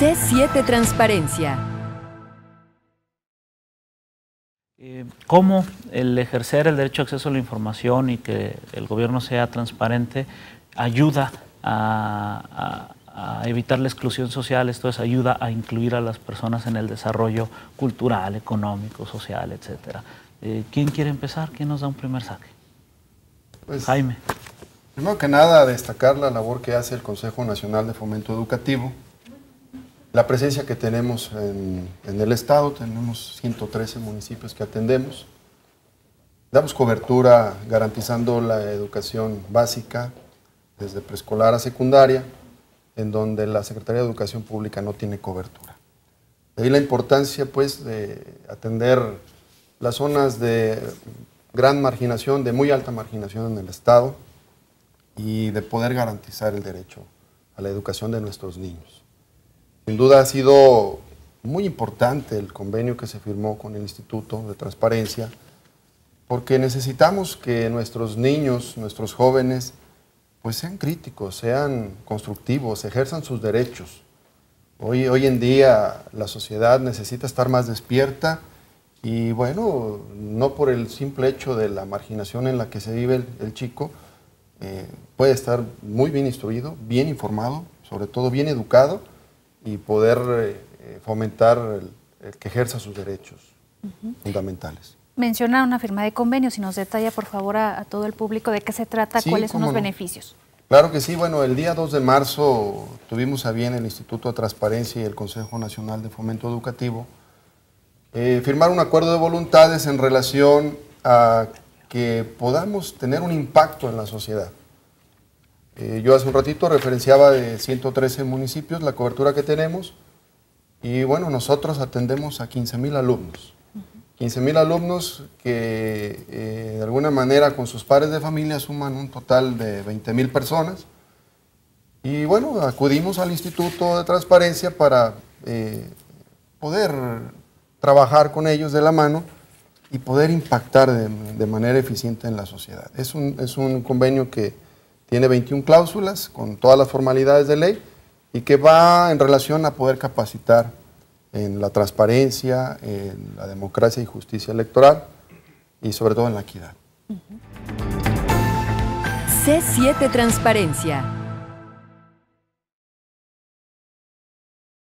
C7 Transparencia. Eh, ¿Cómo el ejercer el derecho a acceso a la información y que el gobierno sea transparente ayuda a, evitar la exclusión social? Esto es, ayuda a incluir a las personas en el desarrollo cultural, económico, social, etcétera. Eh, ¿Quién quiere empezar? ¿Quién nos da un primer saque? Pues, Jaime. Primero que nada, destacar la labor que hace el Consejo Nacional de Fomento Educativo, la presencia que tenemos en, el Estado, tenemos 113 municipios que atendemos. Damos cobertura garantizando la educación básica desde preescolar a secundaria, en donde la Secretaría de Educación Pública no tiene cobertura. De ahí la importancia pues, de atender las zonas de gran marginación, de muy alta marginación en el Estado y de poder garantizar el derecho a la educación de nuestros niños. Sin duda ha sido muy importante el convenio que se firmó con el Instituto de Transparencia, porque necesitamos que nuestros niños, nuestros jóvenes, pues sean críticos, sean constructivos, ejerzan sus derechos. Hoy, hoy en día la sociedad necesita estar más despierta y bueno, no por el simple hecho de la marginación en la que se vive el, chico, eh, puede estar muy bien instruido, bien informado, sobre todo bien educado y poder eh, fomentar el, que ejerza sus derechos fundamentales. Menciona una firma de convenio, si nos detalla por favor a, todo el público de qué se trata, cuáles son los beneficios. Claro que sí, bueno, el día 2 de marzo tuvimos a bien el Instituto de Transparencia y el Consejo Nacional de Fomento Educativo eh, firmar un acuerdo de voluntades en relación a que podamos tener un impacto en la sociedad. Eh, yo hace un ratito referenciaba de 113 municipios la cobertura que tenemos y bueno, nosotros atendemos a 15 mil alumnos. 15 mil alumnos que eh, de alguna manera con sus padres de familia suman un total de 20 mil personas. Y bueno, acudimos al Instituto de Transparencia para eh, poder trabajar con ellos de la mano y poder impactar de, manera eficiente en la sociedad. Es un, es un convenio que tiene 21 cláusulas con todas las formalidades de ley y que va en relación a poder capacitar en la transparencia, en la democracia y justicia electoral y sobre todo en la equidad. C7 Transparencia